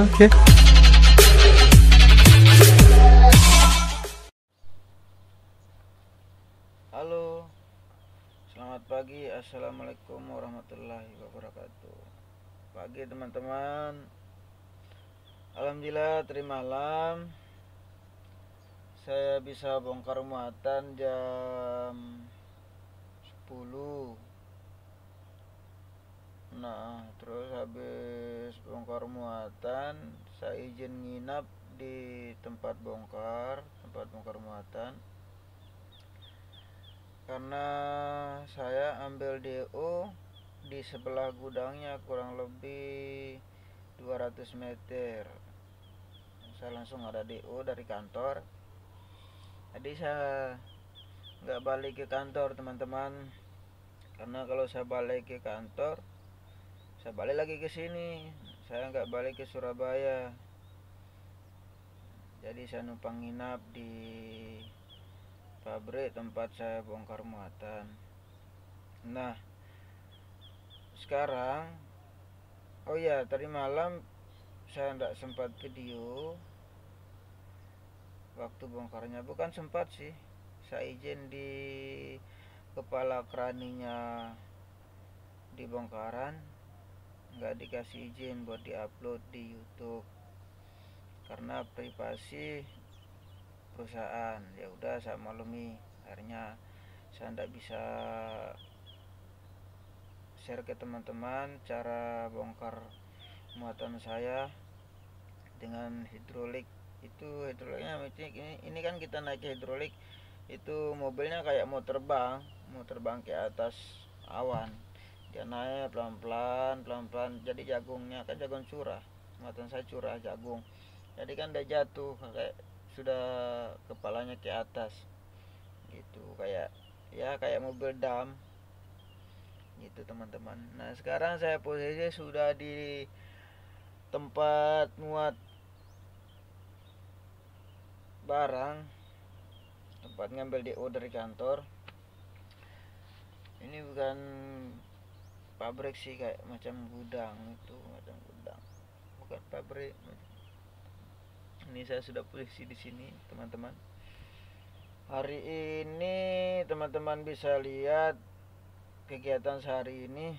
Oke. Halo, selamat pagi. Assalamualaikum warahmatullahi wabarakatuh. Pagi teman-teman. Alhamdulillah, terima malam. Saya bisa bongkar muatan jam 10 Nah, terus habis bongkar muatan, saya izin nginap di tempat bongkar, tempat bongkar muatan. Karena saya ambil DO di sebelah gudangnya kurang lebih 200 meter. Saya langsung ada DO dari kantor. Jadi saya nggak balik ke kantor teman-teman. Karena kalau saya balik ke kantor saya balik lagi ke sini. Saya nggak balik ke Surabaya. Jadi saya numpang nginap di pabrik tempat saya bongkar muatan. Nah sekarang oh ya tadi malam saya tidak sempat video. Waktu bongkarnya bukan sempat sih. Saya izin di kepala keraninya di bongkaran nggak dikasih izin buat diupload di YouTube. Karena privasi perusahaan. Ya udah saya maklumi akhirnya saya tidak bisa share ke teman-teman cara bongkar muatan saya dengan hidrolik. Itu hidroliknya ini, ini kan kita naik hidrolik itu mobilnya kayak mau terbang mau terbang ke atas awan dia naik pelan-pelan pelan-pelan. Jadi jagungnya kan jagung curah. Muatan saya curah jagung. Jadi kan dia jatuh kayak sudah kepalanya ke atas. Gitu kayak ya kayak mobil dam. Gitu teman-teman. Nah sekarang saya posisi sudah di tempat muat barang. Tempat ngambil DO dari kantor. Ini bukan pabrik sih kayak macam gudang itu macam gudang. Bukan pabrik. Ini saya sudah posisi di sini teman-teman. Hari ini teman-teman bisa lihat kegiatan sehari ini.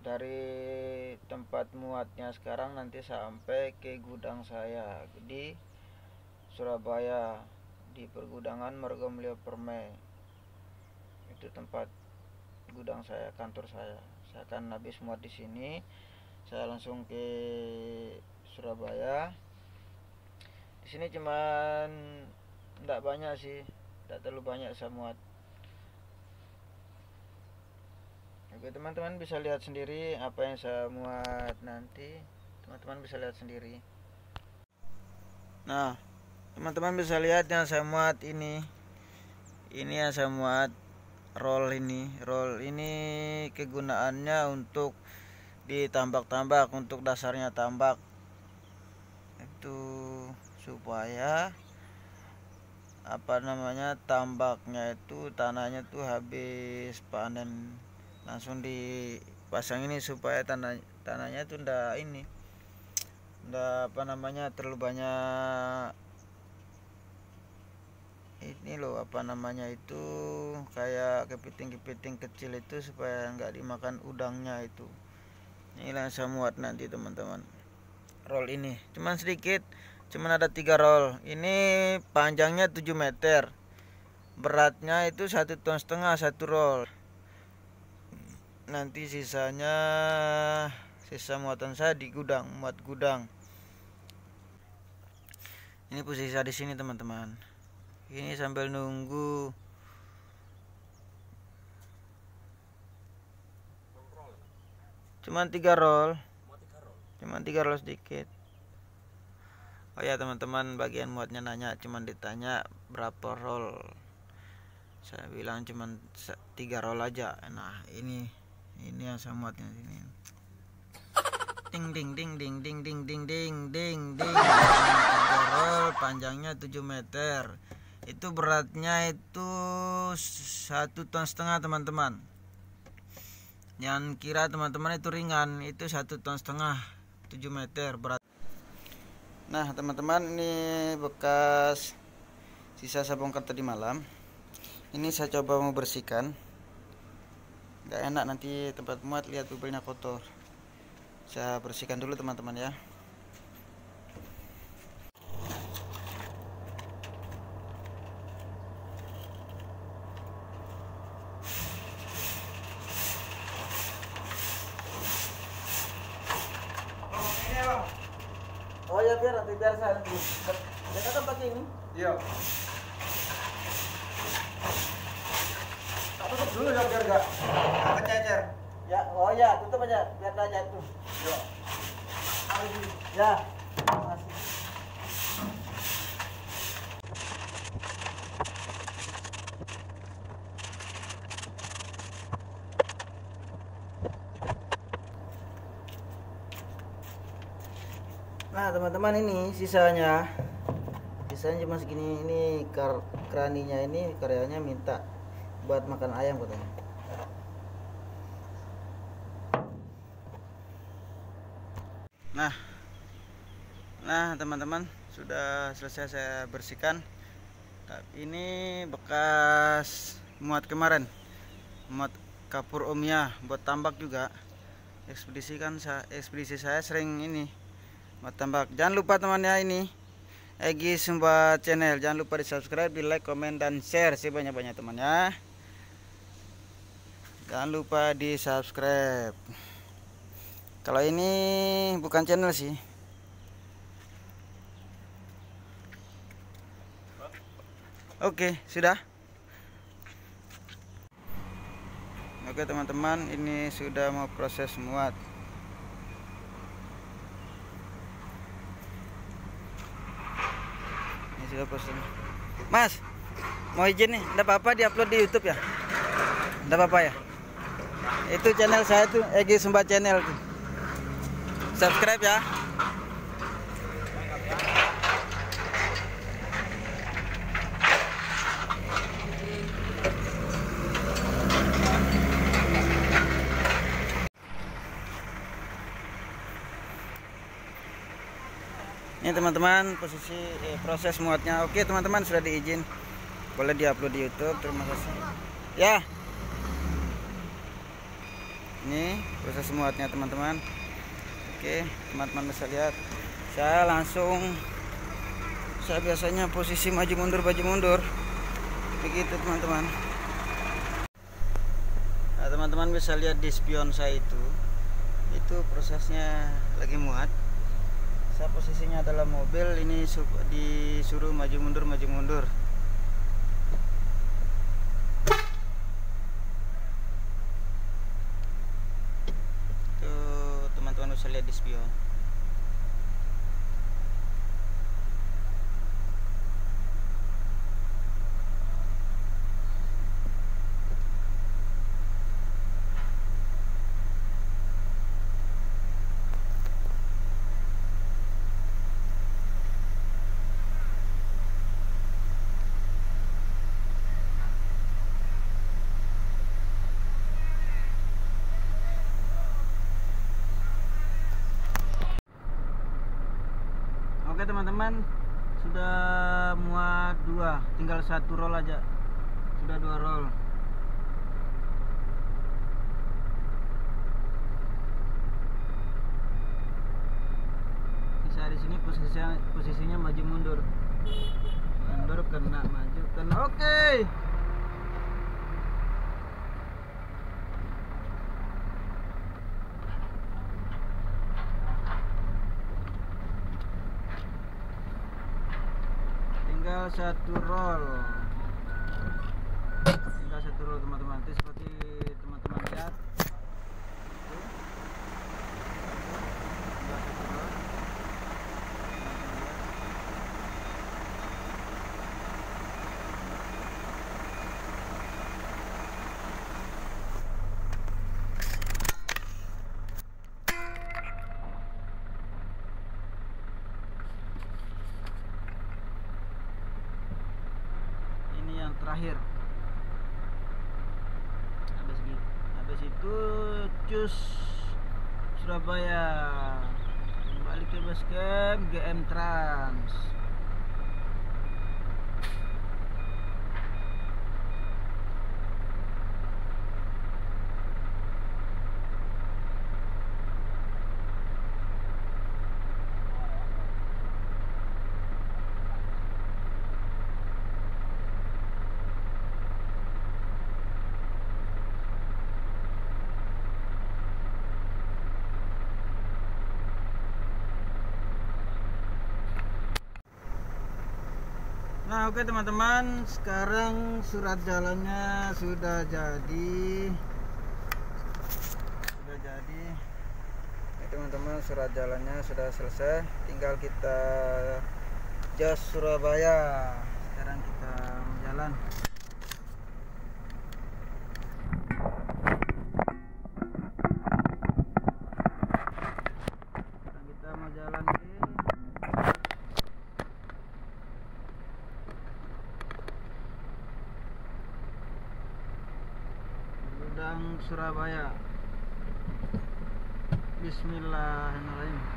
Dari tempat muatnya sekarang nanti sampai ke gudang saya di Surabaya di pergudangan Margomulyo Permai itu tempat gudang saya kantor saya. Saya akan habis muat di sini. Saya langsung ke Surabaya. Di sini cuman tidak banyak sih tidak terlalu banyak saya muat. Oke teman-teman bisa lihat sendiri apa yang saya muat nanti. Teman-teman bisa lihat sendiri. Nah teman-teman bisa lihat yang saya muat ini. Ini yang saya muat roll ini roll ini kegunaannya untuk ditambak-tambak untuk dasarnya tambak. Itu supaya apa namanya tambaknya itu tanahnya tuh habis panen. Langsung dipasang ini supaya tanah tanahnya tuh ndak ini ndak apa namanya terlalu banyak ini loh apa namanya itu kayak kepiting-kepiting kecil itu supaya nggak dimakan udangnya itu. Inilah saya muat nanti teman-teman. Roll ini. Cuman sedikit cuman ada tiga roll. Ini panjangnya 7 meter. Beratnya itu satu ton setengah satu roll. Nanti sisanya sisa muatan saya di gudang muat gudang. Ini posisi saya di sini teman-teman ini sambil nunggu. Cuman tiga roll. Cuman tiga roll sedikit. Oh ya teman-teman bagian muatnya nanya cuman ditanya berapa roll. Saya bilang cuman tiga roll aja. Nah ini ini yang saya muatnya sini. Ding ding ding ding ding ding ding ding ding ding. Tiga roll panjangnya 7 meter itu beratnya itu satu ton setengah teman-teman. Jangan kira teman-teman itu ringan itu satu ton setengah 7 meter berat. Nah teman-teman ini bekas sisa bongkar tadi malam. Ini saya coba mau bersihkan. Nggak enak nanti tempat muat lihat bubelnya kotor. Saya bersihkan dulu teman-teman ya Oh ya biar saya nanti. Kita kan pakai ini. Iya. Tak tutup dulu ya biar enggak kececer. Ya, oh ya, tutup aja biar tak jatuh. Iya. Ya. Nah teman-teman ini sisanya. Sisanya cuma segini. Ini kar keraninya ini karyanya minta Buat makan ayam katanya. Nah Nah teman-teman Sudah selesai saya bersihkan. Tapi ini bekas muat kemarin. Muat kapur omnya Buat tambak juga. Ekspedisi kan ekspedisi saya sering ini tambak. Jangan lupa temannya ini Egi Sumba Channel. Jangan lupa di subscribe, di like, komen, dan share sebanyak-banyak temannya. Jangan lupa di subscribe. Kalau ini bukan channel sih. Oke, sudah. Oke teman-teman, ini sudah mau proses muat. Sudah proses. Mas, mau izin nih, enggak apa-apa diupload di YouTube ya? Enggak apa-apa ya? Itu channel saya tuh Egi Sumba Channel tuh. Subscribe ya. Teman-teman posisi eh, proses muatnya. Oke teman-teman sudah diizin. Boleh diupload di YouTube. Terima kasih. Ya. Ini proses muatnya teman-teman. Oke teman-teman bisa lihat. Saya langsung saya biasanya posisi maju mundur maju mundur. Begitu teman-teman. Nah, teman-teman bisa lihat di spion saya itu. Itu prosesnya lagi muat saya posisinya adalah mobil ini su- disuruh maju mundur maju mundur tuh teman-teman bisa lihat di spion Oke teman-teman. Sudah muat dua. Tinggal satu roll aja. Sudah dua roll. Saya di sini posisinya posisinya maju mundur. Mundur kena maju kena. Oke. tinggal satu roll tinggal satu roll teman-teman itu seperti teman-teman lihat Tuh. Tinggal satu roll. Teman-teman lihat. ini yang terakhir. Habis gitu habis itu Cus Surabaya. Kembali ke basecamp GM Trans Nah oke teman-teman. Sekarang surat jalannya sudah jadi. Sudah jadi. Ini teman-teman surat jalannya sudah selesai. Tinggal kita Jos Surabaya. Sekarang kita jalan Surabaya. Bismillahirrahmanirrahim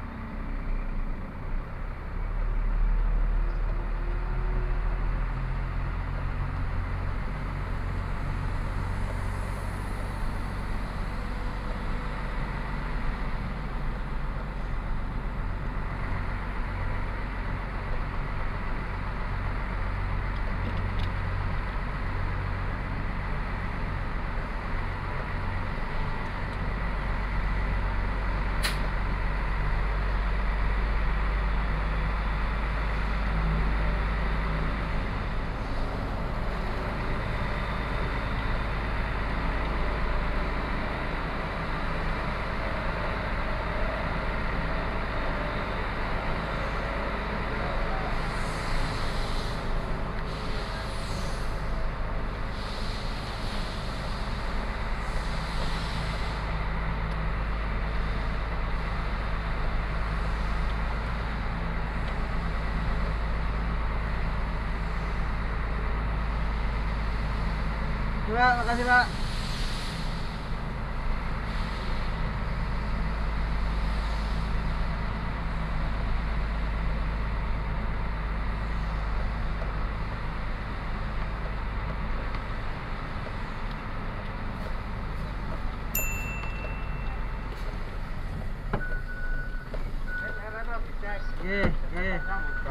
Pak, makasih Pak. Ye, ye.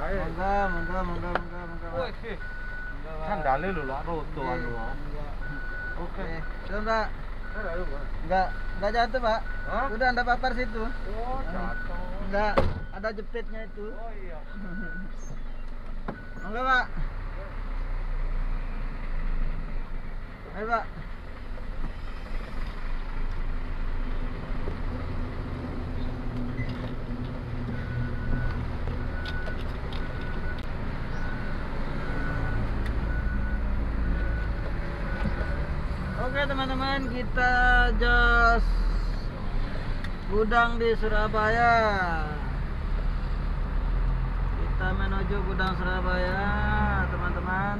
Monggo, monggo, monggo, monggo, monggo. Pak. Monggo, Pak. Sandalnya lho lah roto Ye, anu. enggak. Oke. Oke, sudah Mbak. Ayo, Pak. Enggak, enggak jatuh, Pak. Hah? Udah Anda papar situ. Oh, jatuh. Enggak, ada jepitnya itu. Oh iya. Monggo, Pak. Ayo, Pak. Oke teman-teman kita jos gudang di Surabaya. Kita menuju gudang Surabaya teman-teman.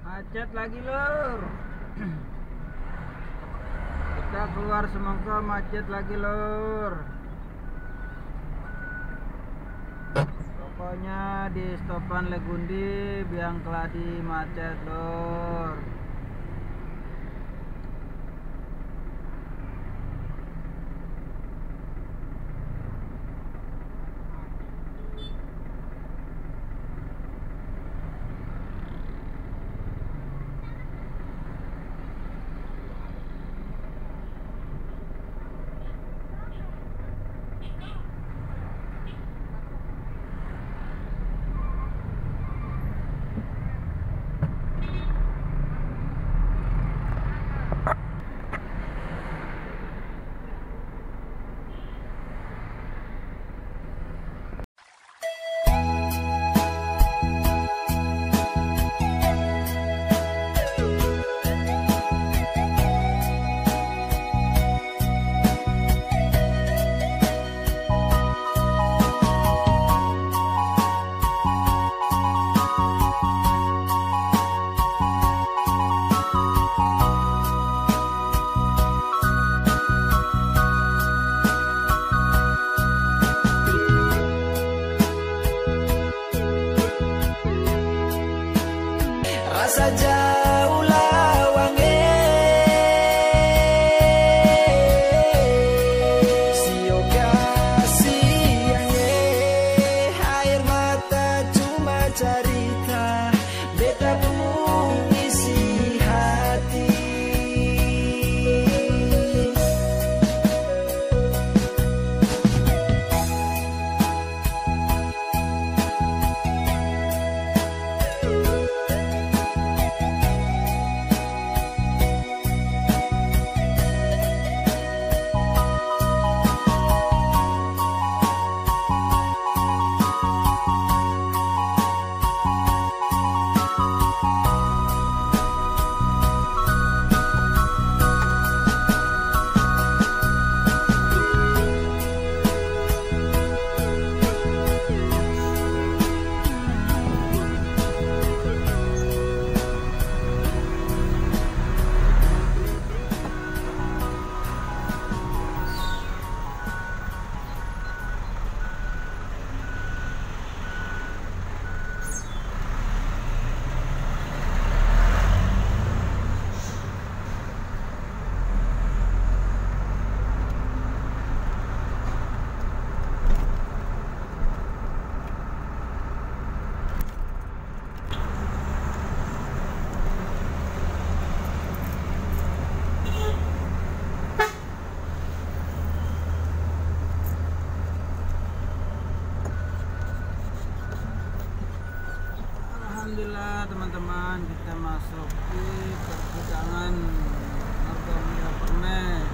Macet lagi lur. Kita keluar semangka macet lagi lur pokoknya di stopan Legundi biang keladi macet lur saja. Teman-teman kita masuk di pergudangan Margamia Permen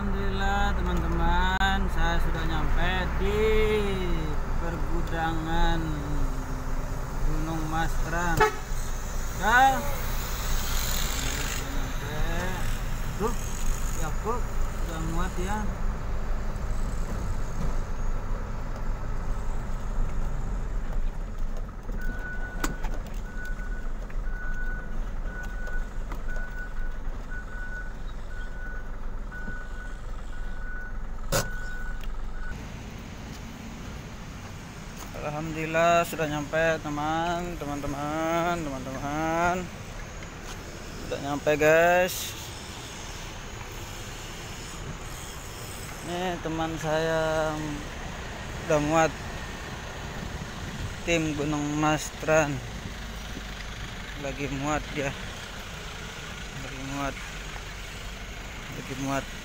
Alhamdulillah teman-teman saya sudah nyampe di pergudangan Gunung Mastran. Ya. Sudah nyampe tuh Yakub sudah muat ya Alhamdulillah sudah nyampe teman teman-teman teman-teman. Sudah nyampe guys. Ini teman saya udah muat tim Gunung Mastran. Lagi muat dia. Lagi muat. Lagi muat